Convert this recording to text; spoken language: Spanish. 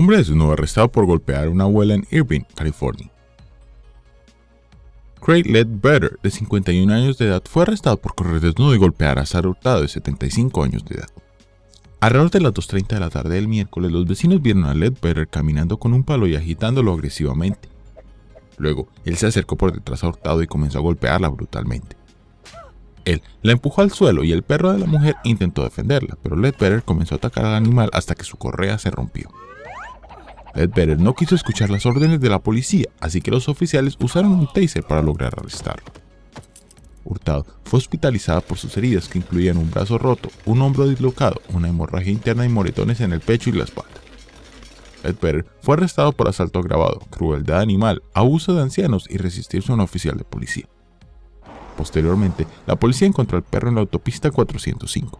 Hombre desnudo arrestado por golpear a una abuela en Irvine, California. Craig Ledbetter, de 51 años de edad, fue arrestado por correr desnudo y golpear a Sara Hurtado, de 75 años de edad. Alrededor de las 2.30 de la tarde del miércoles, los vecinos vieron a Ledbetter caminando con un palo y agitándolo agresivamente. Luego, él se acercó por detrás a Hurtado y comenzó a golpearla brutalmente. Él la empujó al suelo y el perro de la mujer intentó defenderla, pero Ledbetter comenzó a atacar al animal hasta que su correa se rompió. Ledbetter no quiso escuchar las órdenes de la policía, así que los oficiales usaron un taser para lograr arrestarlo. Hurtado fue hospitalizada por sus heridas que incluían un brazo roto, un hombro dislocado, una hemorragia interna y moretones en el pecho y la espalda. Ledbetter fue arrestado por asalto agravado, crueldad animal, abuso de ancianos y resistirse a un oficial de policía. Posteriormente, la policía encontró al perro en la autopista 405.